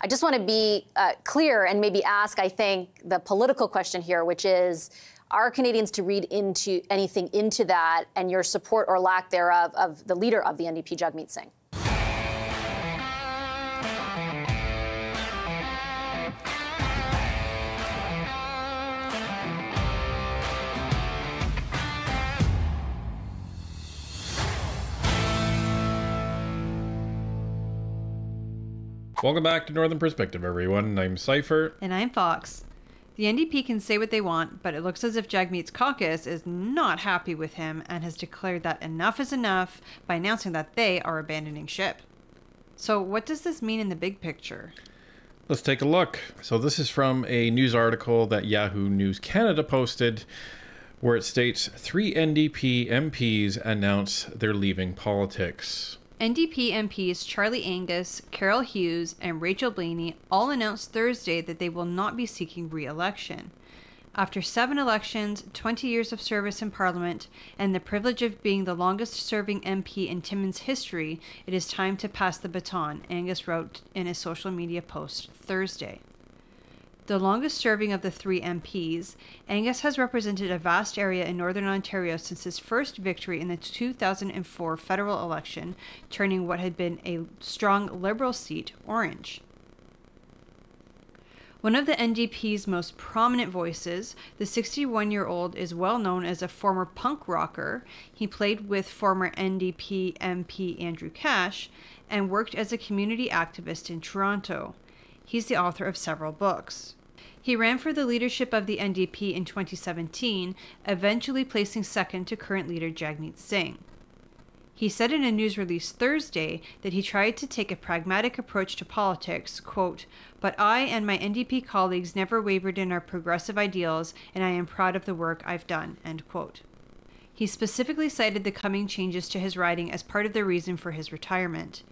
I just want to be uh, clear and maybe ask, I think, the political question here, which is are Canadians to read into anything into that and your support or lack thereof of the leader of the NDP, Jagmeet Singh? Welcome back to Northern Perspective, everyone. I'm Cypher. And I'm Fox. The NDP can say what they want, but it looks as if Jagmeet's caucus is not happy with him and has declared that enough is enough by announcing that they are abandoning ship. So, what does this mean in the big picture? Let's take a look. So, this is from a news article that Yahoo News Canada posted where it states three NDP MPs announce they're leaving politics. NDP MPs Charlie Angus, Carol Hughes, and Rachel Blaney all announced Thursday that they will not be seeking re election. After seven elections, 20 years of service in Parliament, and the privilege of being the longest serving MP in Timmins history, it is time to pass the baton, Angus wrote in a social media post Thursday. The longest serving of the three MPs, Angus has represented a vast area in Northern Ontario since his first victory in the 2004 federal election, turning what had been a strong Liberal seat orange. One of the NDP's most prominent voices, the 61 year old is well known as a former punk rocker. He played with former NDP MP Andrew Cash and worked as a community activist in Toronto. He's the author of several books. He ran for the leadership of the NDP in 2017, eventually placing second to current leader Jagmeet Singh. He said in a news release Thursday that he tried to take a pragmatic approach to politics, quote, but I and my NDP colleagues never wavered in our progressive ideals, and I am proud of the work I've done, end quote. He specifically cited the coming changes to his riding as part of the reason for his retirement.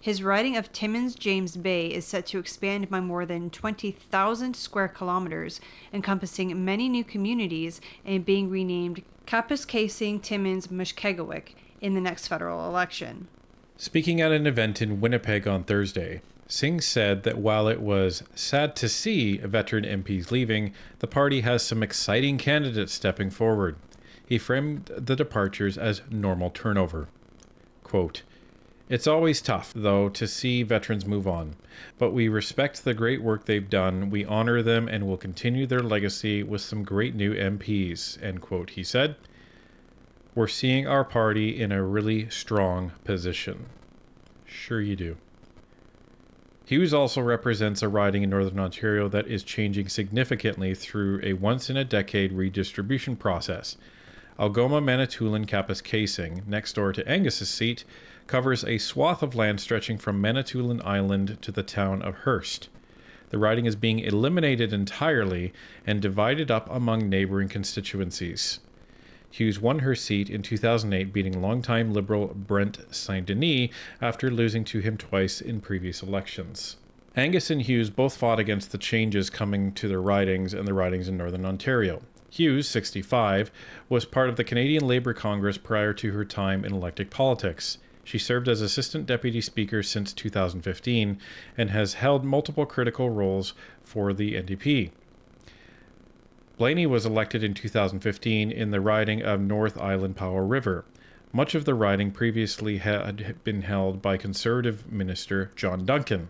His riding of Timmins James Bay is set to expand by more than 20,000 square kilometers, encompassing many new communities and being renamed Kapuskasing Timmins Mushkegowuk in the next federal election. Speaking at an event in Winnipeg on Thursday, Singh said that while it was sad to see veteran MPs leaving, the party has some exciting candidates stepping forward. He framed the departures as normal turnover. Quote, it's always tough, though, to see veterans move on. But we respect the great work they've done, we honor them, and will continue their legacy with some great new MPs. End quote, he said. We're seeing our party in a really strong position. Sure, you do. Hughes also represents a riding in Northern Ontario that is changing significantly through a once in a decade redistribution process. Algoma Manitoulin Kapuskasing, next door to Angus's seat, covers a swath of land stretching from Manitoulin Island to the town of Hearst. The riding is being eliminated entirely and divided up among neighboring constituencies. Hughes won her seat in 2008, beating longtime Liberal Brent Saint Denis after losing to him twice in previous elections. Angus and Hughes both fought against the changes coming to their ridings and the ridings in Northern Ontario. Hughes, 65, was part of the Canadian Labour Congress prior to her time in elected politics. She served as Assistant Deputy Speaker since 2015 and has held multiple critical roles for the NDP. Blaney was elected in 2015 in the riding of North Island Powell River. Much of the riding previously had been held by Conservative Minister John Duncan.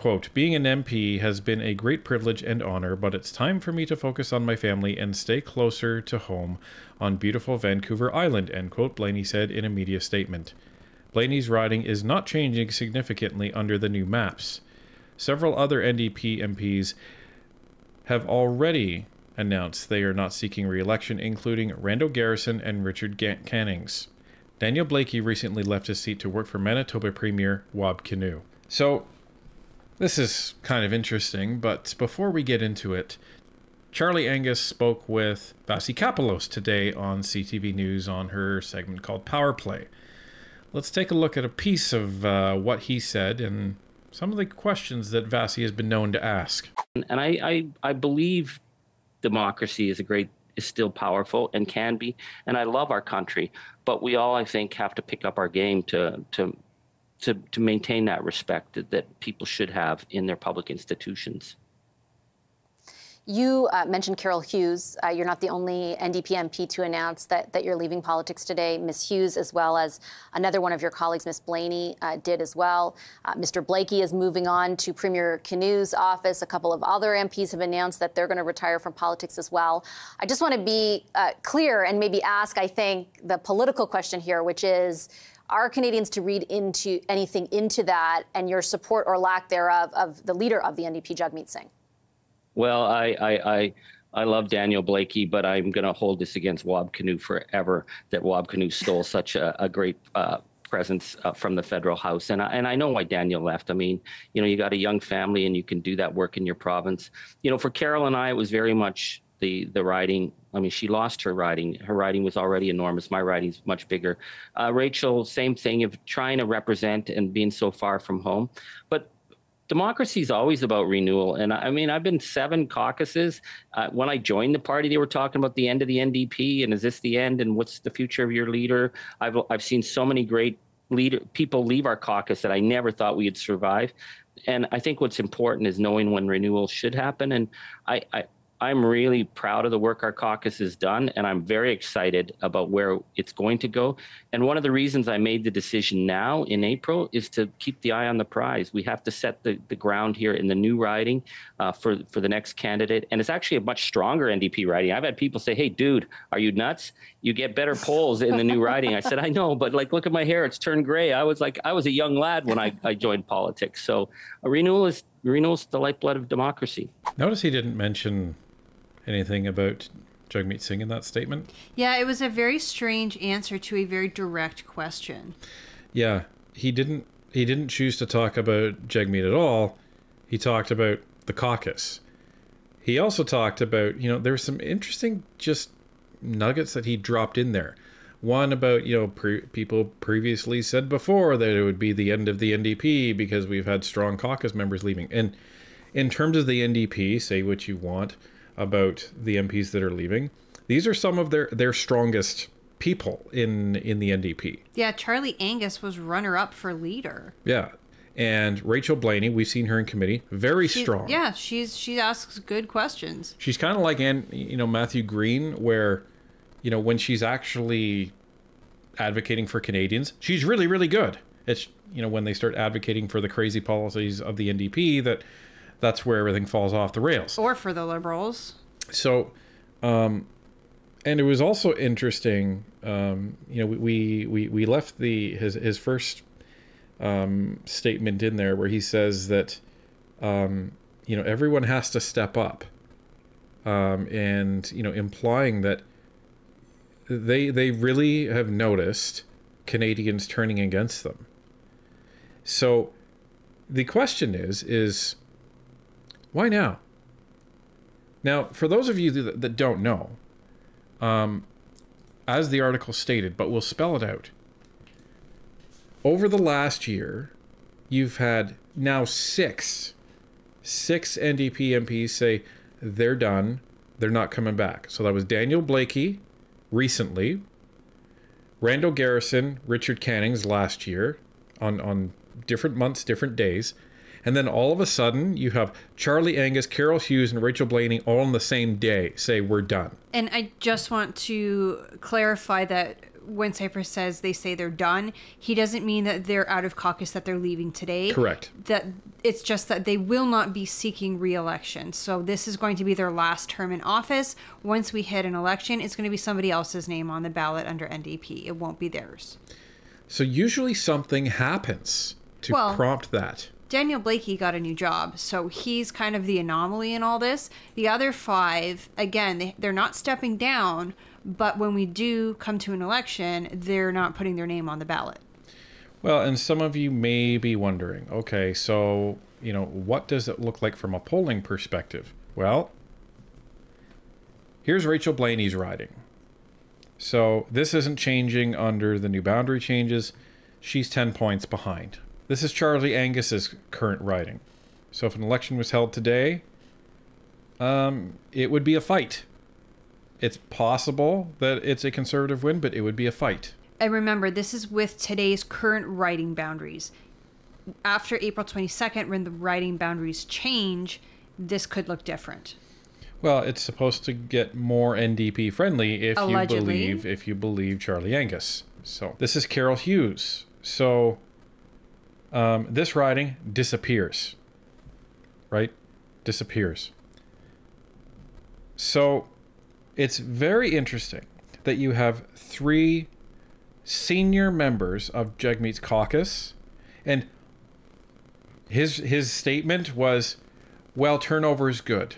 Quote, being an MP has been a great privilege and honor, but it's time for me to focus on my family and stay closer to home on beautiful Vancouver Island, end quote, Blaney said in a media statement. Blaney's riding is not changing significantly under the new maps. Several other NDP MPs have already announced they are not seeking re election, including Randall Garrison and Richard Cannings. Daniel Blaikie recently left his seat to work for Manitoba Premier Wab Kinew. So, this is kind of interesting, but before we get into it, Charlie Angus spoke with Vassy Kapelos today on CTV News on her segment called Power Play. Let's take a look at a piece of uh, what he said and some of the questions that Vassie has been known to ask. And I, I, I believe democracy is a great is still powerful and can be, and I love our country. But we all, I think, have to pick up our game to to to, to maintain that respect that, that people should have in their public institutions. You uh, mentioned Carol Hughes. Uh, you're not the only NDP MP to announce that, that you're leaving politics today. Ms. Hughes, as well as another one of your colleagues, Ms. Blaney, uh, did as well. Uh, Mr. Blaikie is moving on to Premier Kinew's office. A couple of other MPs have announced that they're going to retire from politics as well. I just want to be uh, clear and maybe ask, I think, the political question here, which is are Canadians to read into anything into that and your support or lack thereof of the leader of the NDP, Jagmeet Singh? Well, I, I, I, I love Daniel Blaikie, but I'm going to hold this against Wab Kinew forever that Wab Kinew stole such a, a great uh, presence uh, from the federal house. And I, and I know why Daniel left. I mean, you know, you got a young family and you can do that work in your province. You know, for Carol and I, it was very much the the riding. I mean, she lost her writing. Her writing was already enormous. My writing's much bigger. Uh, Rachel, same thing of trying to represent and being so far from home. But democracy is always about renewal. And I mean, I've been seven caucuses. Uh, when I joined the party, they were talking about the end of the NDP and is this the end and what's the future of your leader? I've I've seen so many great leader people leave our caucus that I never thought we'd survive. And I think what's important is knowing when renewal should happen. And I, I I'm really proud of the work our caucus has done, and I'm very excited about where it's going to go. And one of the reasons I made the decision now in April is to keep the eye on the prize. We have to set the, the ground here in the new riding uh, for, for the next candidate. And it's actually a much stronger NDP riding. I've had people say, hey, dude, are you nuts? You get better polls in the new riding. I said, I know, but like, look at my hair. It's turned gray. I was like, I was a young lad when I, I joined politics. So a renewal is renewal is the lifeblood of democracy. Notice he didn't mention anything about Jagmeet Singh in that statement? Yeah, it was a very strange answer to a very direct question. Yeah, he didn't he didn't choose to talk about Jagmeet at all. He talked about the caucus. He also talked about, you know, there were some interesting just nuggets that he dropped in there. One about, you know, pre- people previously said before that it would be the end of the NDP because we've had strong caucus members leaving. And in terms of the NDP, say what you want, about the MPs that are leaving. These are some of their their strongest people in in the NDP. Yeah, Charlie Angus was runner up for leader. Yeah. And Rachel Blaney, we've seen her in committee, very She's- strong. Yeah, she's she asks good questions. She's kind of like and you know, Matthew Green where you know, when she's actually advocating for Canadians, she's really really good. It's you know, when they start advocating for the crazy policies of the NDP that that's where everything falls off the rails. Or for the liberals. So, um, and it was also interesting. Um, you know, we we we left the his his first um, statement in there where he says that um, you know everyone has to step up, um, and you know implying that they they really have noticed Canadians turning against them. So, the question is is why now? Now, for those of you that, that don't know, um, as the article stated, but we'll spell it out. Over the last year, you've had now six, six NDP MPs say they're done, they're not coming back. So that was Daniel Blaikie recently, Randall Garrison, Richard Cannings last year on, on different months, different days. And then all of a sudden, you have Charlie Angus, Carol Hughes, and Rachel Blaney all on the same day say, We're done. And I just want to clarify that when Cypher says they say they're done, he doesn't mean that they're out of caucus, that they're leaving today. Correct. That it's just that they will not be seeking re-election. So this is going to be their last term in office. Once we hit an election, it's going to be somebody else's name on the ballot under NDP. It won't be theirs. So usually something happens to Well- prompt that. Daniel Blaikie got a new job, so he's kind of the anomaly in all this. The other five, again, they, they're not stepping down, but when we do come to an election, they're not putting their name on the ballot. Well, and some of you may be wondering, okay, so, you know, what does it look like from a polling perspective? Well, here's Rachel Blaney's riding. So this isn't changing under the new boundary changes. She's 10 points behind. This is Charlie Angus's current riding. So if an election was held today, um, it would be a fight. It's possible that it's a conservative win, but it would be a fight. And remember, this is with today's current writing boundaries. after April 22nd, when the riding boundaries change, this could look different. Well, it's supposed to get more NDP friendly if Allegedly. you believe if you believe Charlie Angus. So this is Carol Hughes. So um, this writing disappears. Right? Disappears. So it's very interesting that you have three senior members of Jagmeet's caucus, and his his statement was, "Well, turnover is good."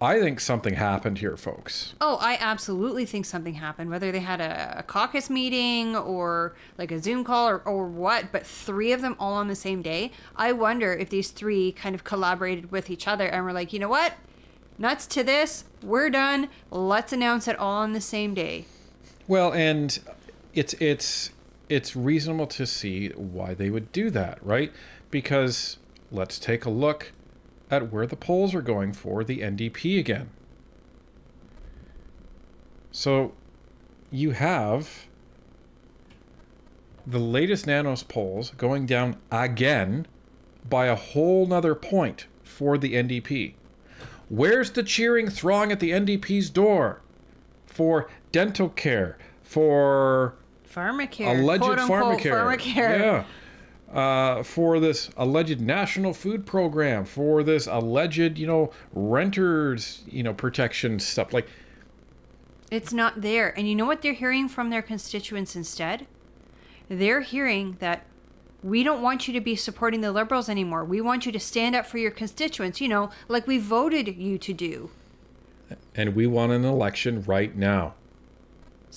I think something happened here, folks. Oh, I absolutely think something happened, whether they had a, a caucus meeting or like a Zoom call or, or what, but three of them all on the same day. I wonder if these three kind of collaborated with each other and were like, you know what? Nuts to this. We're done. Let's announce it all on the same day. Well, and it's it's it's reasonable to see why they would do that, right? Because let's take a look at where the polls are going for the NDP again. So you have the latest Nanos polls going down again by a whole nother point for the NDP. Where's the cheering throng at the NDP's door for dental care, for Pharmacare. alleged pharmacare. pharmacare. Yeah. Uh, for this alleged national food program, for this alleged, you know, renters, you know, protection stuff. Like, It's not there. And you know what they're hearing from their constituents instead? They're hearing that we don't want you to be supporting the liberals anymore. We want you to stand up for your constituents, you know, like we voted you to do. and we want an election right now.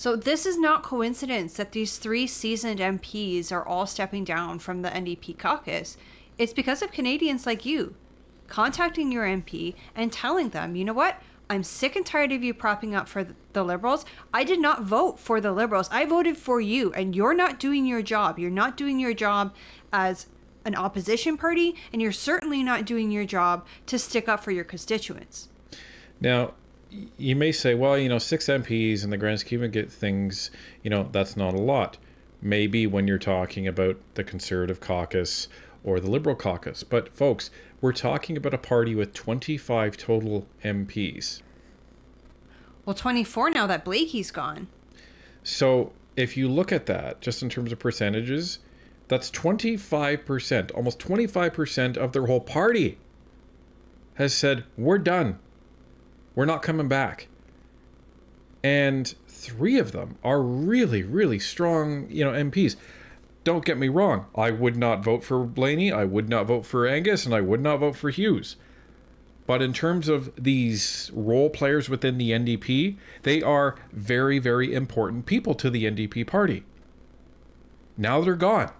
So this is not coincidence that these three seasoned MPs are all stepping down from the NDP caucus. It's because of Canadians like you contacting your MP and telling them, you know what? I'm sick and tired of you propping up for the Liberals. I did not vote for the Liberals. I voted for you, and you're not doing your job. You're not doing your job as an opposition party, and you're certainly not doing your job to stick up for your constituents. Now, you may say, well, you know, six MPs in the grand scheme of get things, you know, that's not a lot. Maybe when you're talking about the Conservative caucus or the Liberal caucus. But, folks, we're talking about a party with 25 total MPs. Well, 24 now that Blaikie's gone. So, if you look at that, just in terms of percentages, that's 25%, almost 25% of their whole party has said, we're done. We're not coming back. And three of them are really, really strong, you know, MPs. Don't get me wrong. I would not vote for Blaney. I would not vote for Angus, and I would not vote for Hughes. But in terms of these role players within the NDP, they are very, very important people to the NDP party. Now they're gone.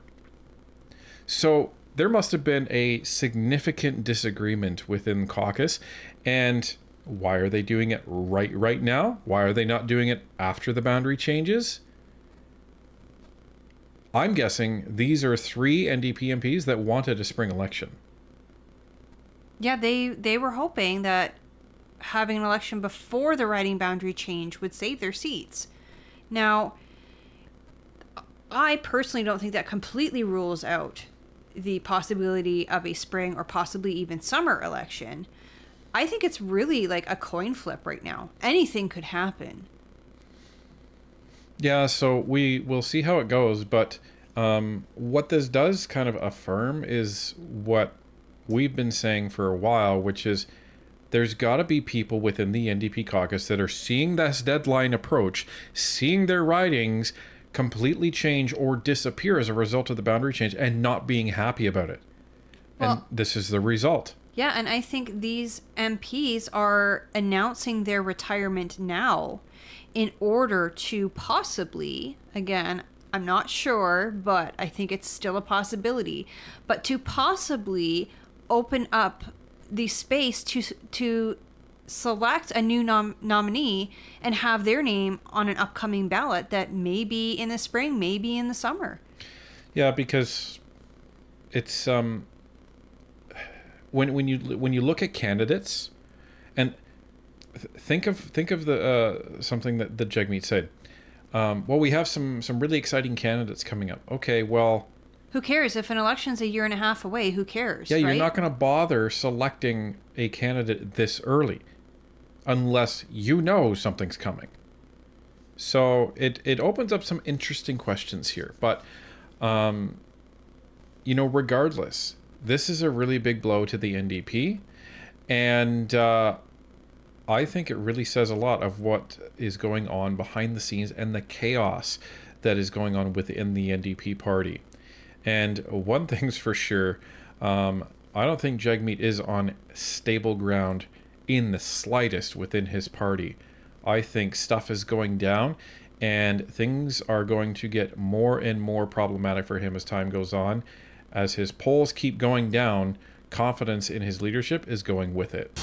So there must have been a significant disagreement within caucus. And why are they doing it right right now? Why are they not doing it after the boundary changes? I'm guessing these are three NDP MPs that wanted a spring election. Yeah, they they were hoping that having an election before the riding boundary change would save their seats. Now, I personally don't think that completely rules out the possibility of a spring or possibly even summer election. I think it's really like a coin flip right now. Anything could happen. Yeah, so we will see how it goes, but um, what this does kind of affirm is what we've been saying for a while, which is there's got to be people within the NDP caucus that are seeing this deadline approach, seeing their writings completely change or disappear as a result of the boundary change, and not being happy about it. and this is the result. Yeah, and I think these MPs are announcing their retirement now in order to possibly, again, I'm not sure, but I think it's still a possibility, but to possibly open up the space to to select a new nom- nominee and have their name on an upcoming ballot that may be in the spring, maybe in the summer. Yeah, because it's um when when you when you look at candidates and th- think of think of the uh, something that the Jagmeet said. Um, well, we have some some really exciting candidates coming up. Okay, well, Who cares if an election's a year and a half away? Who cares? Yeah, you're not going to bother selecting a candidate this early unless you know something's coming. So it, it opens up some interesting questions here. But, um, you know, regardless, this is a really big blow to the NDP. And uh, I think it really says a lot of what is going on behind the scenes and the chaos that is going on within the NDP party. And one thing's for sure, um, I don't think Jagmeet is on stable ground in the slightest within his party. I think stuff is going down and things are going to get more and more problematic for him as time goes on. As his polls keep going down, confidence in his leadership is going with it.